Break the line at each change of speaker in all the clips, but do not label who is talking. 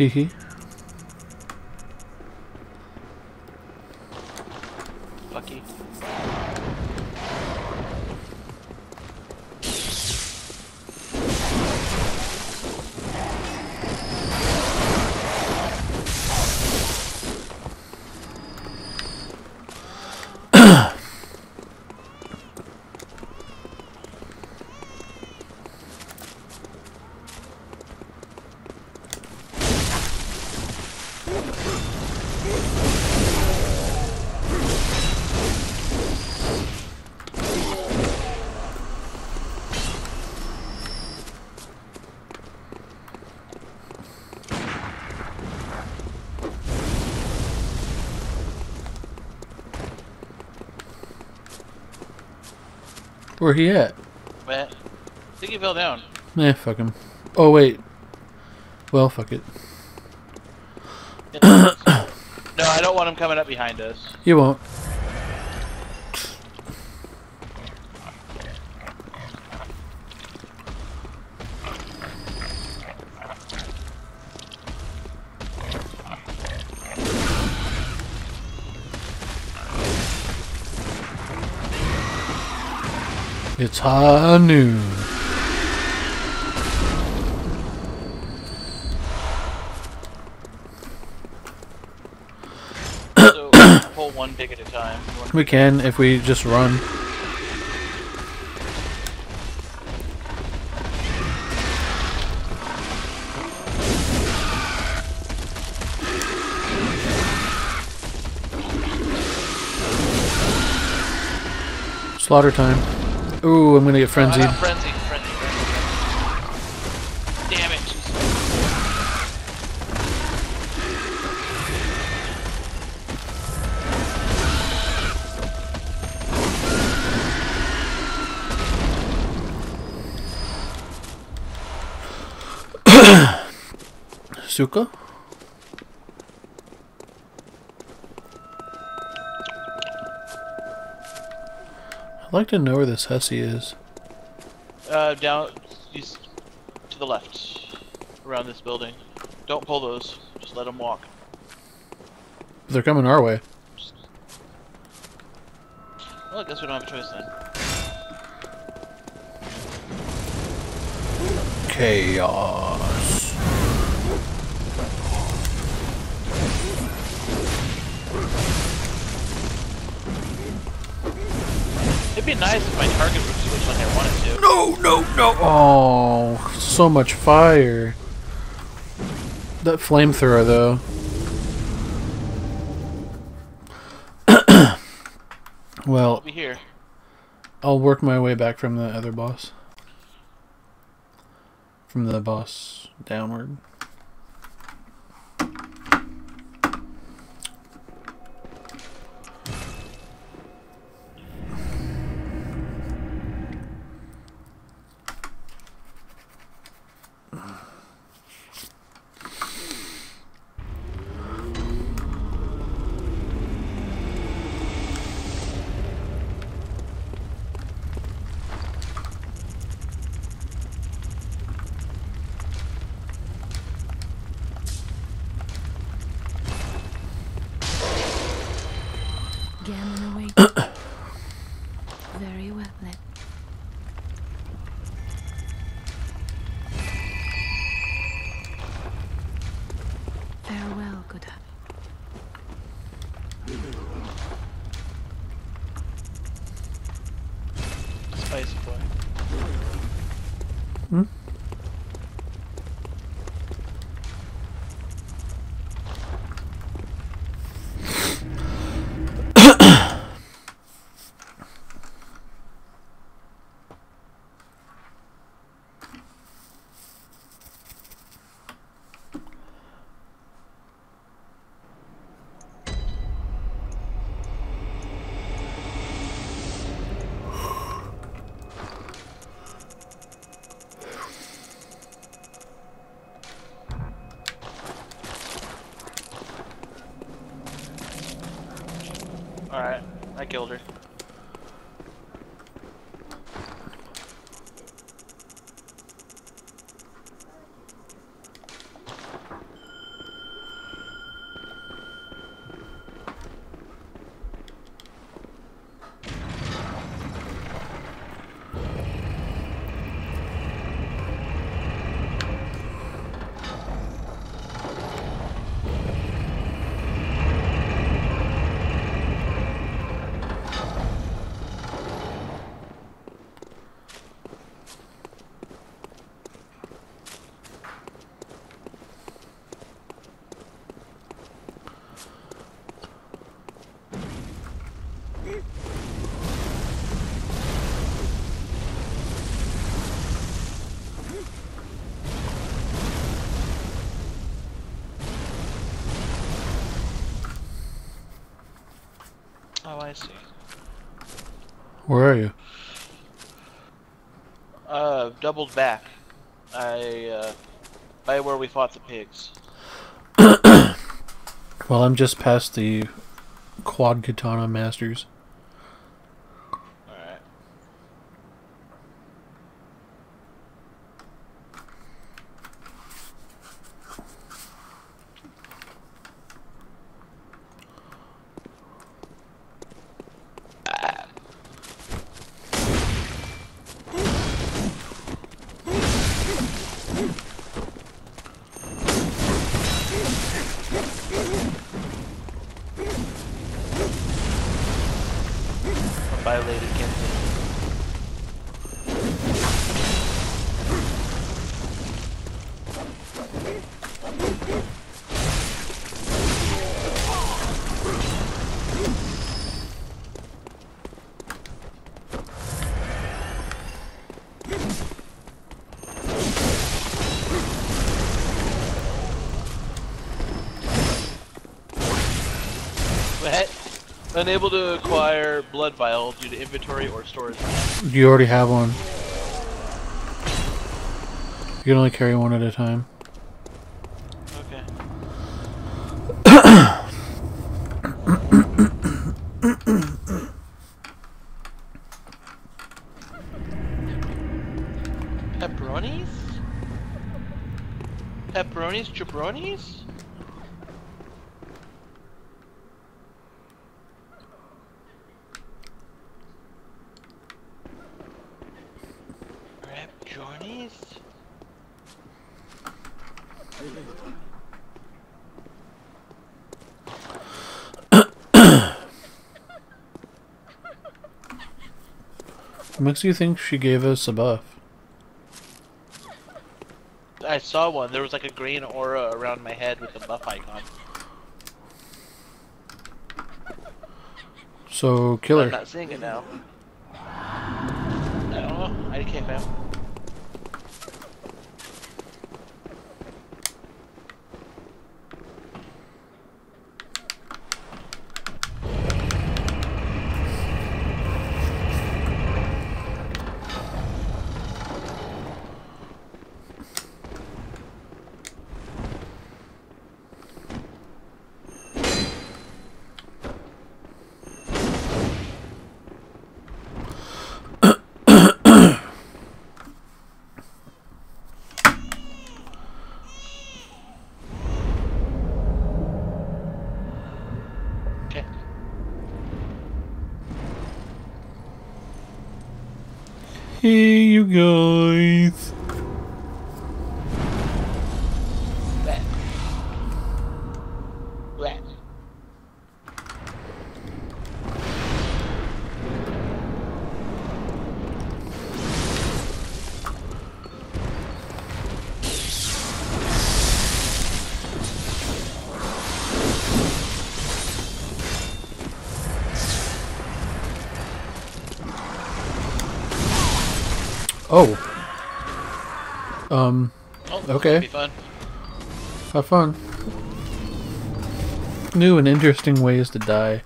ठीक
ही।
Where he at?
But I think he fell down.
Eh, fuck him. Oh, wait. Well, fuck it.
no, I don't want him coming up behind us.
You won't. It's high noon.
So pull one at a time.
We can if we just run. Slaughter time. Ooh, I'm gonna get
Oh,
frenzied.
frenzy, frenzy, frenzy, frenzy. Damn it.
Suka? I'd like to know where this hussy is.
Uh, down, he's to the left, around this building. Don't pull those. Just let them walk.
They're coming our way.
Well, I guess we don't have a choice then.
Chaos.
It'd be nice if my target would switch when I wanted to.
No, no, no. Oh, so much fire. That flamethrower, though.
I'll
well,
be here.
I'll work my way back from the other boss. From the boss downward.
Killed her. I see.
Where are you?
Uh, doubled back. I, uh, by where we fought the pigs.
Well, I'm just past the quad katana masters.
Unable to acquire blood vial due to inventory or storage.
You already have one. You can only carry one at a time.
Okay. Pepperonis? Pepperonis, jabronis? Rapjornis?
What makes you think she gave us a buff?
I saw one. There was like a green aura around my head with a buff icon.
So, killer.
I'm not seeing it now. I don't know. I can't fam.
Oh. Um,
Oh,
Okay. Have fun. New and interesting ways to die.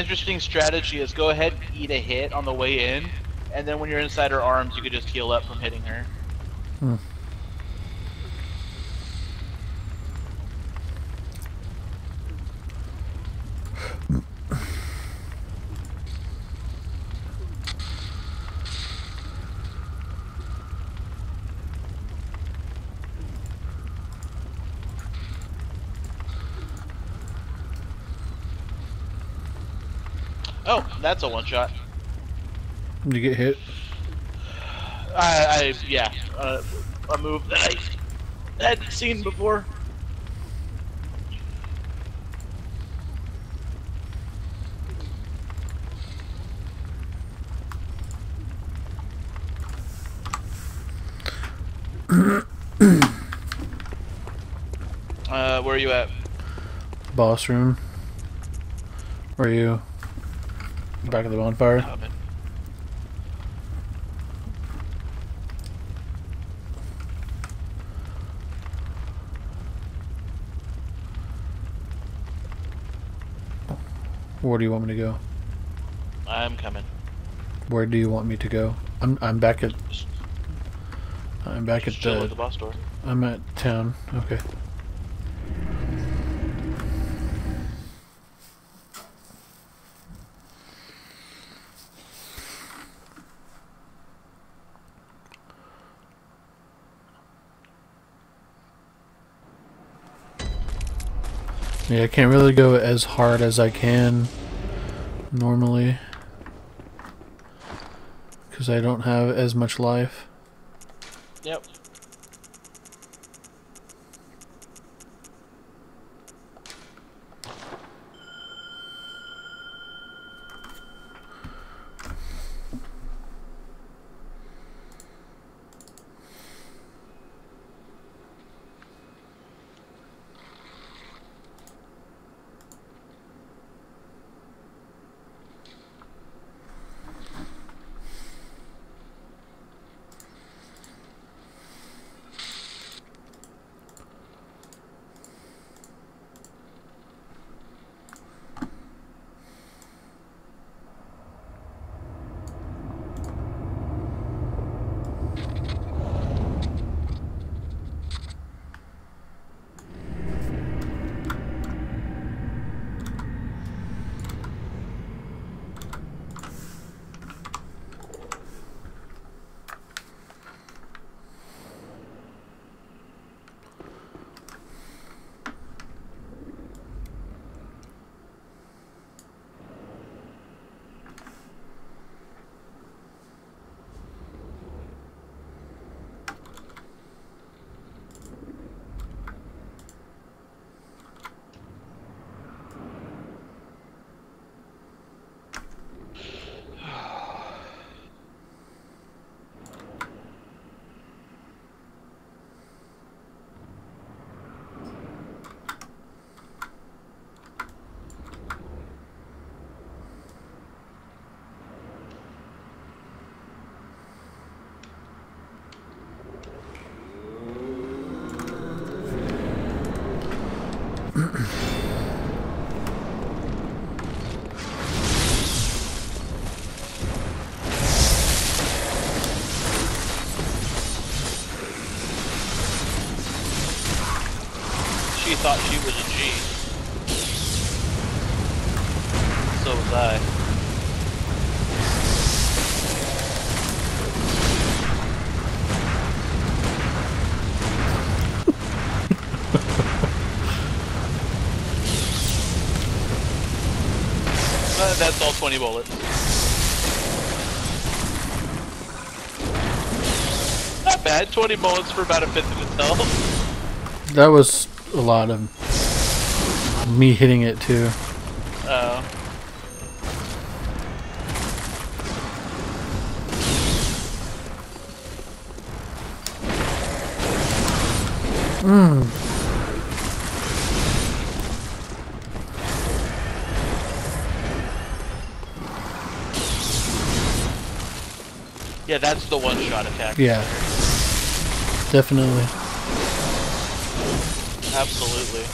Interesting strategy is go ahead and eat a hit on the way in, and then when you're inside her arms, you could just heal up from hitting her.
Hmm.
Oh, that's a one shot.
You get hit.
I, I yeah, uh, a move that I hadn't seen before. uh, where are you at?
Boss room. Where are you? Back of the bonfire. Where do you want me to go?
I'm coming.
Where do you want me to go? I'm I'm back at I'm back at
Just chill at
the
the boss door.
I'm at town. Okay. Yeah, I can't really go as hard as I can normally because I don't have as much life.
Thought she was a G. So was I. Uh, that's all 20 bullets. Not bad, 20 bullets for about a fifth of its health.
That was a lot of me hitting it too.
Uh,
Mm.
yeah, that's the one shot attack.
Yeah. Definitely.
Absolutely.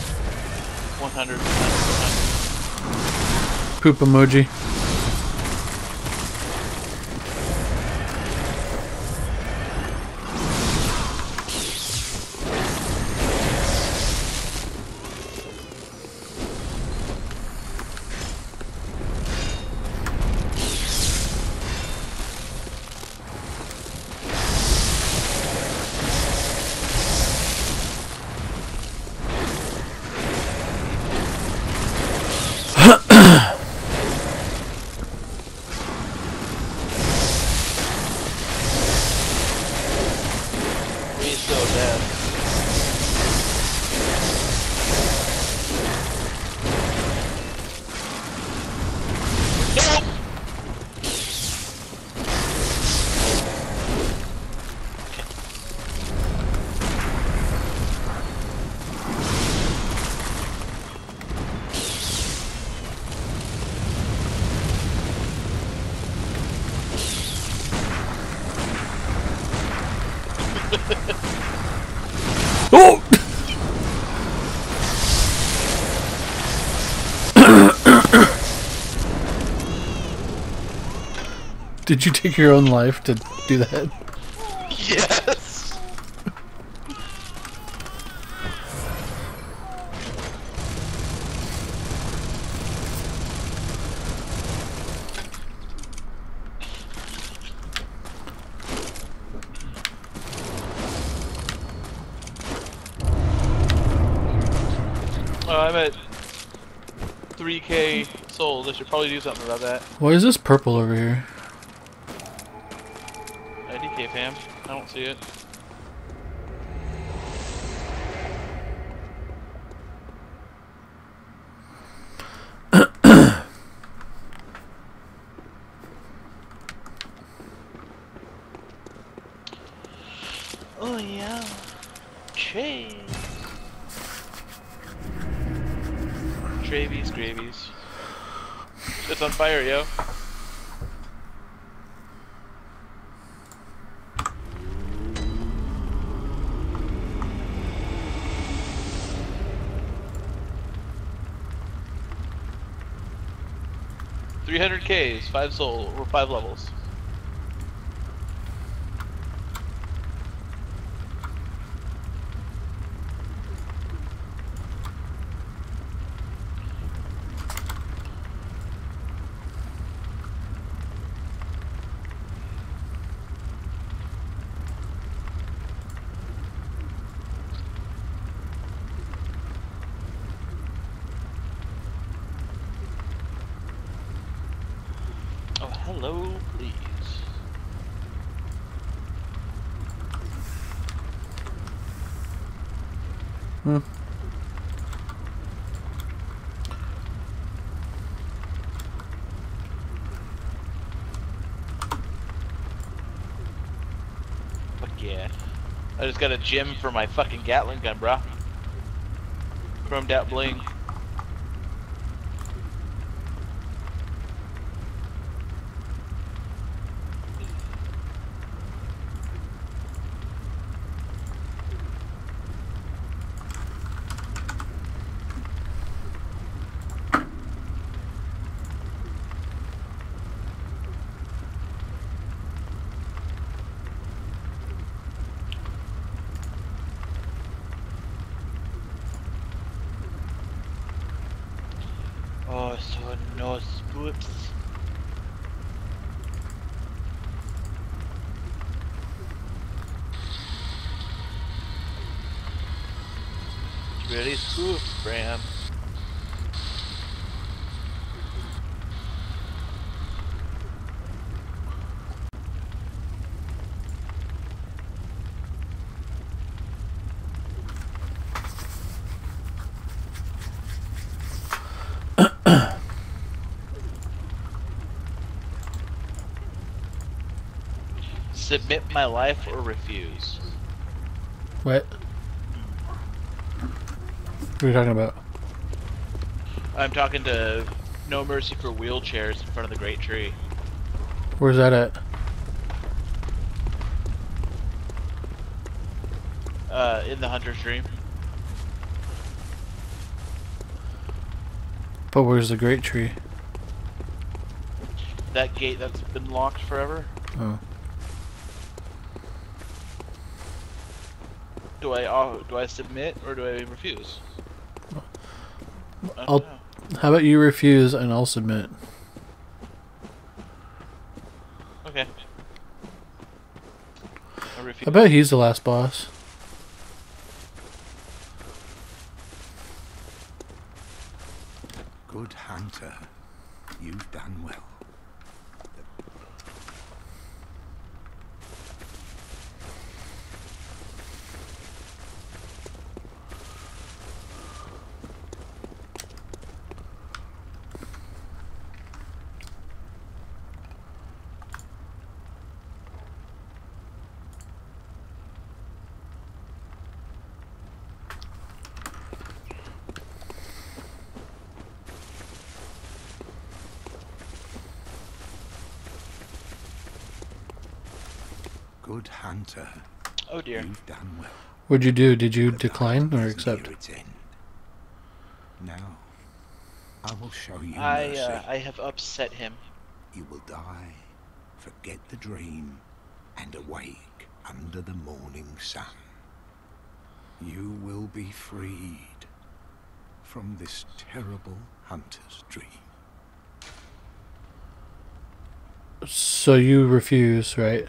100%.
poop emoji. Oh! Did you take your own life to do that?
Yes. Oh, I'm at 3k I should probably do something about that.
Why is this purple over here?
Uh, IDK fam. I don't see it. oh yeah. Chase. Travies, gravies. It's on fire, yo. Three hundred Ks, five soul, or five levels. Oh, hello, please.
Hmm.
Fuck yeah. I just got a gem for my fucking Gatling gun, bro. Chromed out bling. Oh, so spoops. Really spoof, Bram. Submit my life or refuse.
What? What are you talking about?
I'm talking to No Mercy for wheelchairs in front of the Great Tree.
Where's that at?
Uh, in the Hunter's Dream.
But where's the great tree?
that gate that's been locked forever.
Oh.
Do I uh, do I submit or do I refuse? I
I'll.
know.
How about you refuse and I'll submit?
Okay. I refuse.
I bet he's the last boss.
Good hunter. You've done well. Good hunter.
Oh dear.
You've done well.
What'd you do? Did you
the
decline or accept?
near. Now, I will show you
I
mercy.
uh, I have upset him.
You will die, forget the dream, and awake under the morning sun. You will be freed from this terrible hunter's dream.
So you refuse, right?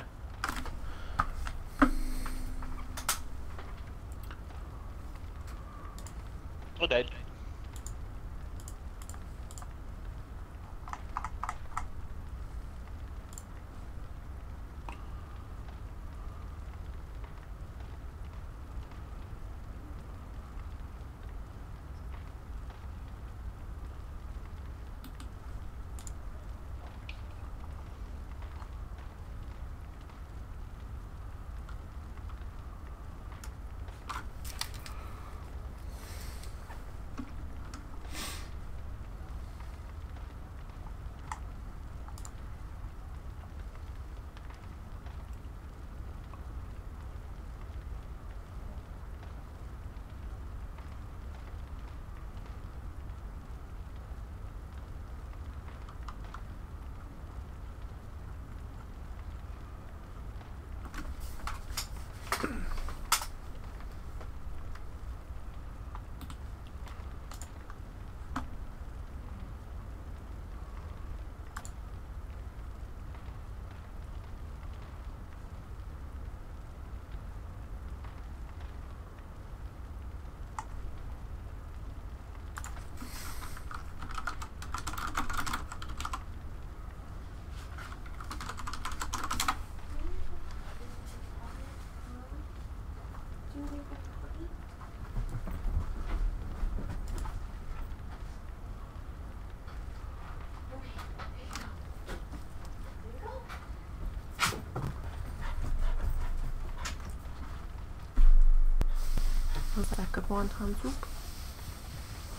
Was that good wonton soup?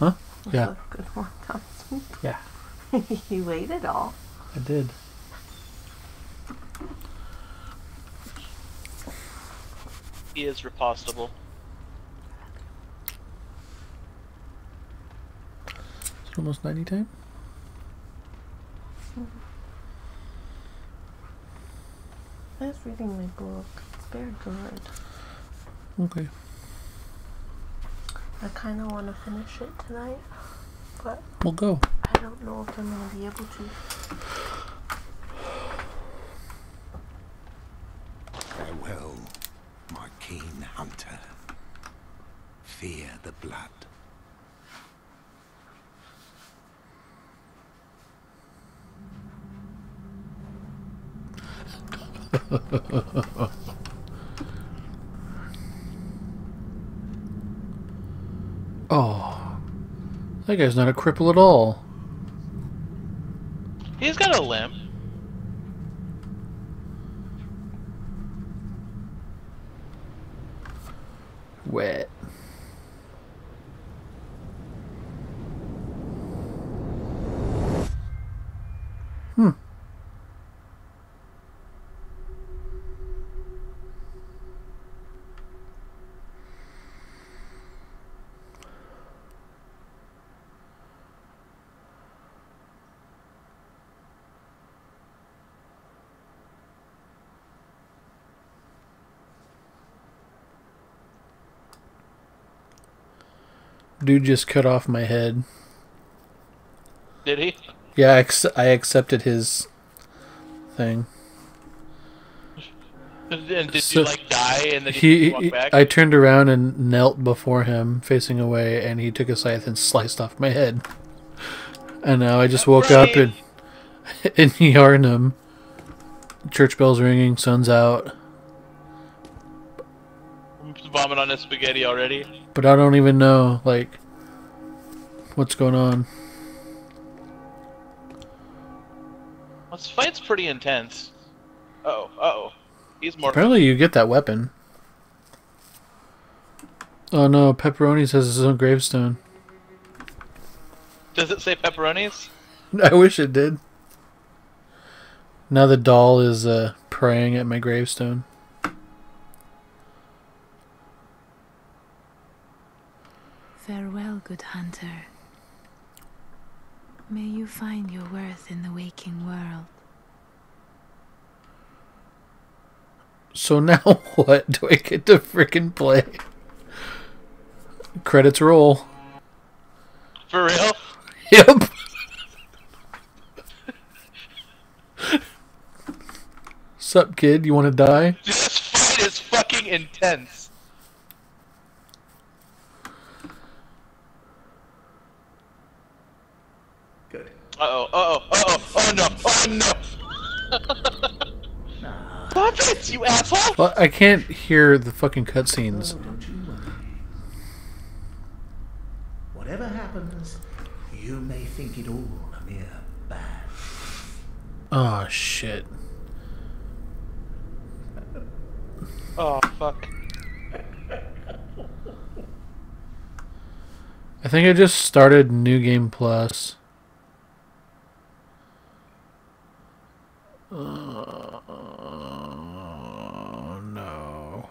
Huh?
Was
Yeah.
that good wonton soup?
Yeah,
you ate it all.
I did.
He is repostable.
Is it almost 90 time?
I was reading my book. It's very good.
Okay.
I kind of want to finish it tonight, but
We'll go.
I don't know if I'm going to be able to.
Farewell, my keen hunter. Fear the blood.
Oh. That guy's not a cripple at all.
He's got a limp.
Wet. Hmm. Dude just cut off my head.
Did he?
Yeah, I, ac- I accepted his thing.
And did
So-
you like die and then
He,
walk back?
I turned around and knelt before him, facing away, and he took a scythe and sliced off my head. And now I just woke up in in Yharnam. Church bells ringing, sun's out,
I'm vomit on his spaghetti already.
But I don't even know like what's going on.
This fight's pretty intense. Uh oh, uh oh. He's more.
Apparently, you get that weapon. Oh no, Pepperoni says his own gravestone.
Does it say pepperonis?
I wish it did. Now the doll is uh, praying at my gravestone.
Farewell, good hunter. May you find your worth in the waking world.
So now what? Do I get to freaking play? Credits roll.
For real?
Yep. Sup, kid? You want to die?
This fight is fucking intense.
Good.
Uh oh, uh oh, uh oh, oh no, oh no! Stop it, you asshole!
Well, I can't hear the fucking cutscenes.
Oh, don't you worry. Whatever happens, you may think it all a mere bad.
Oh shit.
Oh fuck.
I think I just started New Game Plus. Oh no.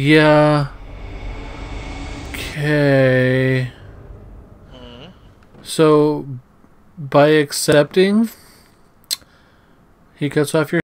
Yeah. Okay. So, by accepting, he cuts off your